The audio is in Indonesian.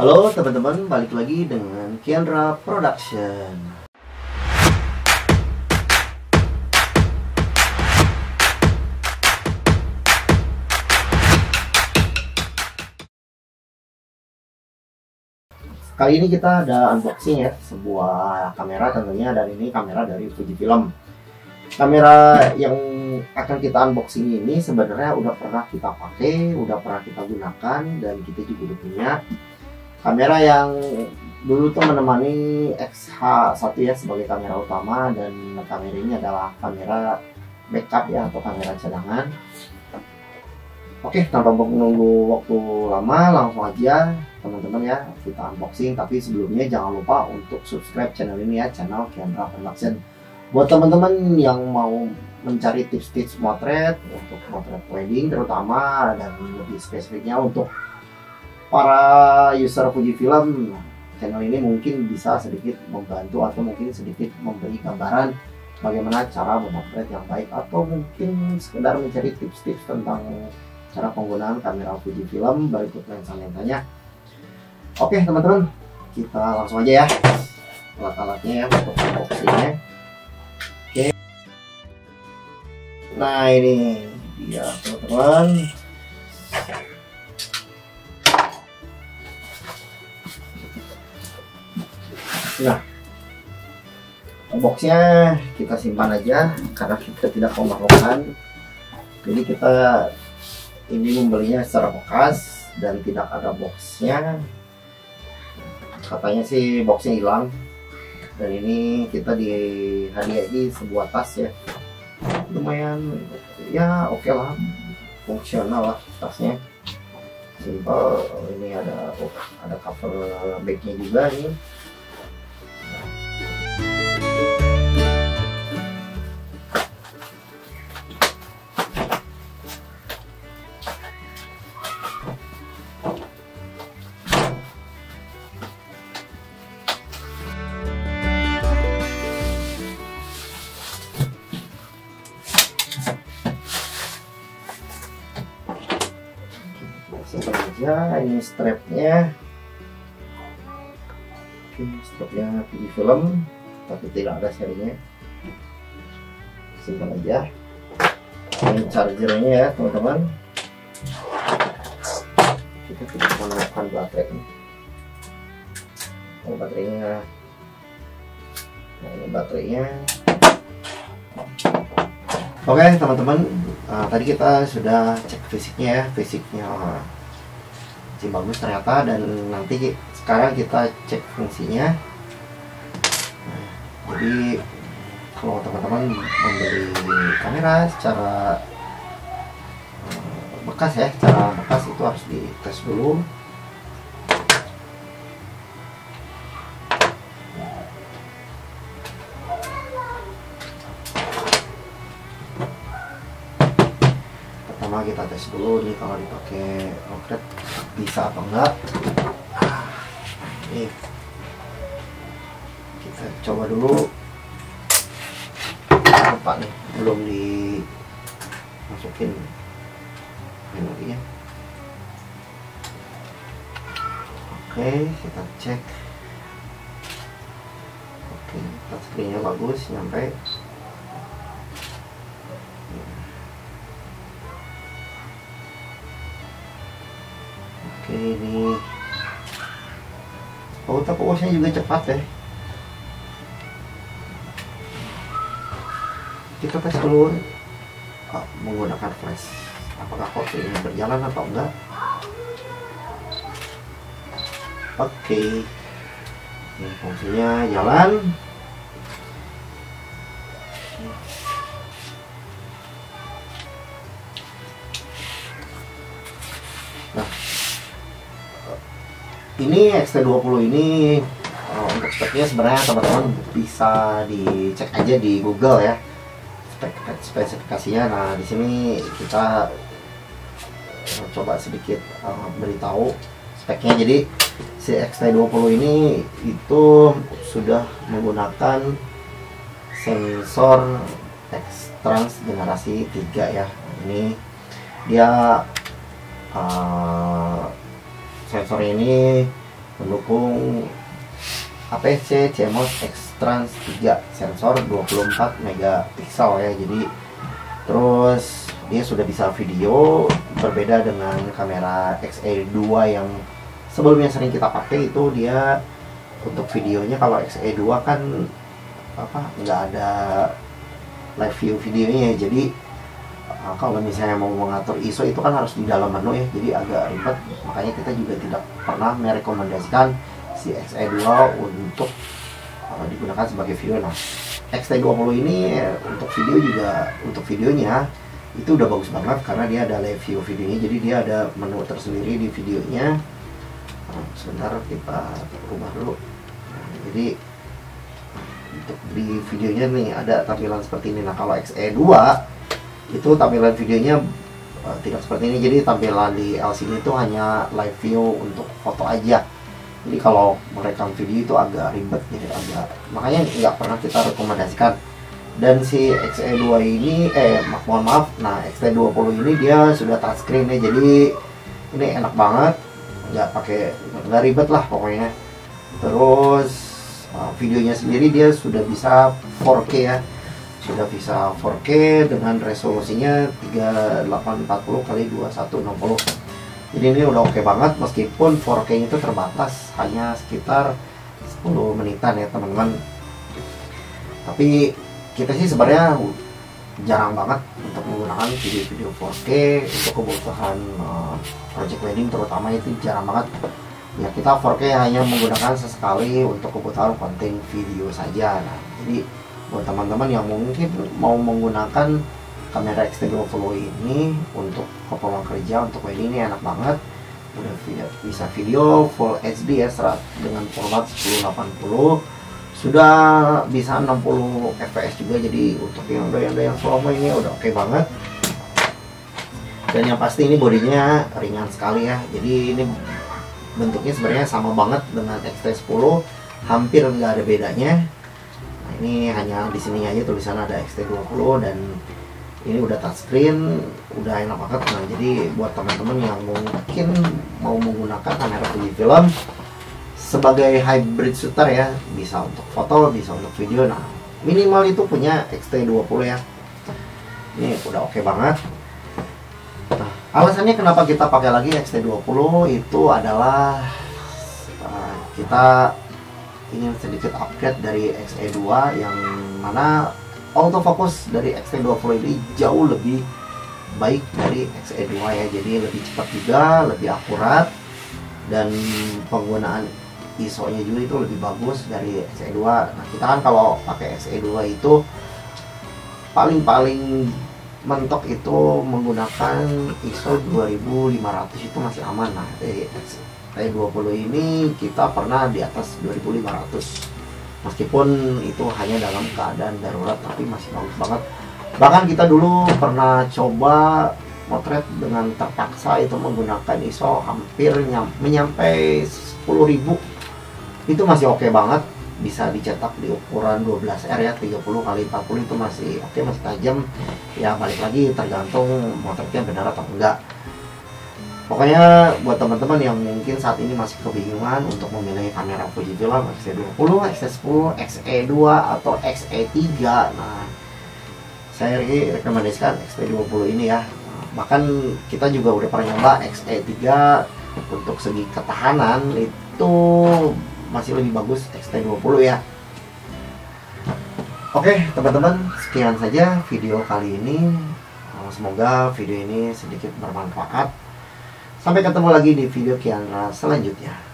Halo teman-teman, balik lagi dengan Kiandra Production. Kali ini kita ada unboxing ya, sebuah kamera tentunya dan ini kamera dari Fujifilm. Kamera yang akan kita unboxing ini sebenarnya udah pernah kita pakai, udah pernah kita gunakan dan kita juga udah punya kamera yang dulu tuh menemani XH1 ya sebagai kamera utama dan kamera ini adalah kamera backup ya atau kamera cadangan. Oke, tanpa menunggu waktu lama, langsung aja teman-teman ya kita unboxing. Tapi sebelumnya jangan lupa untuk subscribe channel ini ya, channel Kendra Production. Buat teman-teman yang mau mencari tips-tips motret untuk motret wedding terutama dan lebih spesifiknya untuk para user Fujifilm, channel ini mungkin bisa sedikit membantu atau mungkin sedikit memberi gambaran bagaimana cara memotret yang baik atau mungkin sekedar mencari tips-tips tentang cara penggunaan kamera Fujifilm berikut lensa-lensanya oke teman-teman kita langsung aja ya. Alat-alatnya ya untuk unboxingnya. Oke. Nah ini dia teman-teman nah boxnya kita simpan aja karena kita tidak memerlukan jadi kita ini membelinya secara bekas dan tidak ada boxnya. Katanya sih boxnya hilang. Dan ini kita dihadiahi sebuah tas ya. Lumayan ya oke okay lah. Fungsional lah tasnya. Simple ini ada oh, ada cover bagnya juga nih aja ini strapnya. Oke strapnya TV film tapi tidak ada serinya. Simpan aja. Ini chargernya ya teman-teman. Kita tidak menemukan baterai oh, baterainya. Nah ini baterainya. Oke teman-teman. Uh, tadi kita sudah cek fisiknya ya fisiknya masih bagus ternyata dan nanti sekarang kita cek fungsinya. Nah, jadi kalau teman-teman membeli kamera secara uh, bekas ya secara bekas itu harus dites dulu pertama kita tes dulu nih kalau dipakai roket bisa atau enggak? Ini. Kita coba dulu. Lupa nih belum dimasukin. Memorinya oke kita cek. Oke touchscreennya bagus nyampe ini auto focusnya juga cepat ya. Kita tes dulu oh, menggunakan flash apakah kok ini berjalan atau enggak? Oke. Ini fungsinya jalan ini XT20 ini uh, untuk speknya sebenarnya teman-teman bisa dicek aja di Google ya spek spesifikasinya. Nah di sini kita uh, coba sedikit uh, beritahu speknya. Jadi si XT20 ini itu sudah menggunakan sensor X Trans generasi 3 ya. Ini dia uh, sensor ini pendukung APC CMOS X Trans 3 sensor 24 megapiksel ya. Jadi terus dia sudah bisa video berbeda dengan kamera XE2 yang sebelumnya sering kita pakai itu dia untuk videonya kalau XE2 kan apa nggak ada live view videonya ya. Jadi uh, kalau misalnya mau mengatur ISO itu kan harus di dalam menu ya jadi agak ribet. Makanya kita juga tidak pernah merekomendasikan si XE2 untuk uh, digunakan sebagai video. Nah XT20 ini untuk video juga untuk videonya itu udah bagus banget karena dia ada live view videonya. Jadi dia ada menu tersendiri di videonya. Nah, sebentar kita ubah dulu. Nah, jadi untuk di videonya nih ada tampilan seperti ini. Nah kalau XE2 itu tampilan videonya uh, tidak seperti ini. Jadi tampilan di LCD itu hanya live view untuk foto aja. Jadi kalau merekam video itu agak ribet jadi agak makanya nggak pernah kita rekomendasikan. Dan si XE2 ini eh mohon maaf nah XT20 ini dia sudah touchscreen ya jadi ini enak banget. Nggak pakai nggak ribet lah pokoknya. Terus uh, videonya sendiri dia sudah bisa 4K ya sudah bisa 4K dengan resolusinya 3840 kali 2160 jadi ini udah oke okay banget meskipun 4K itu terbatas hanya sekitar 10 menitan ya teman-teman. Tapi kita sih sebenarnya jarang banget untuk menggunakan video-video 4K untuk kebutuhan uh, project wedding terutama itu jarang banget. Ya kita 4K hanya menggunakan sesekali untuk kebutuhan konten video saja. Nah jadi buat teman-teman yang mungkin mau menggunakan kamera X320 ini untuk keperluan kerja untuk wedding ini enak banget. Udah bisa video full HD ya serat dengan format 1080 sudah bisa 60 fps juga jadi untuk yang doyan-doyan slow mo ini udah oke okay banget. Dan yang pasti ini bodinya ringan sekali ya jadi ini bentuknya sebenarnya sama banget dengan XT10 hampir nggak ada bedanya ini hanya di sini aja tulisan ada XT20 dan ini udah touchscreen udah enak banget. Nah jadi buat teman-teman yang mungkin mau menggunakan kamera Fujifilm sebagai hybrid shooter ya bisa untuk foto bisa untuk video. Nah minimal itu punya XT20 ya. Ini udah oke okay banget. Nah alasannya kenapa kita pakai lagi XT20 itu adalah uh, kita ingin sedikit upgrade dari XE2 yang mana autofocus dari X-T20 ini jauh lebih baik dari XE2 ya. Jadi lebih cepat juga lebih akurat dan penggunaan ISO nya juga itu lebih bagus dari XE2 nah kita kan kalau pakai XE2 itu paling-paling mentok itu menggunakan ISO 2500 itu masih aman. Nah dari XT20 ini kita pernah di atas 2500 meskipun itu hanya dalam keadaan darurat tapi masih bagus banget. Bahkan kita dulu pernah coba motret dengan terpaksa itu menggunakan ISO hampir menyampai 10.000 itu masih oke okay banget. Bisa dicetak di ukuran 12R ya 30 kali 40 itu masih oke okay, masih tajam. Ya balik lagi tergantung motretnya benar atau enggak Pokoknya buat teman-teman yang mungkin saat ini masih kebingungan untuk memilih kamera Fujifilm X-T20, X-T10, XE2 atau XE3. Nah, saya rekomendasikan X-T20 ini ya. Bahkan kita juga udah pernah nyoba XE3 untuk segi ketahanan itu masih lebih bagus X-T20 ya. Oke, teman-teman, sekian saja video kali ini. Semoga video ini sedikit bermanfaat Sampai ketemu lagi di video Kiana selanjutnya.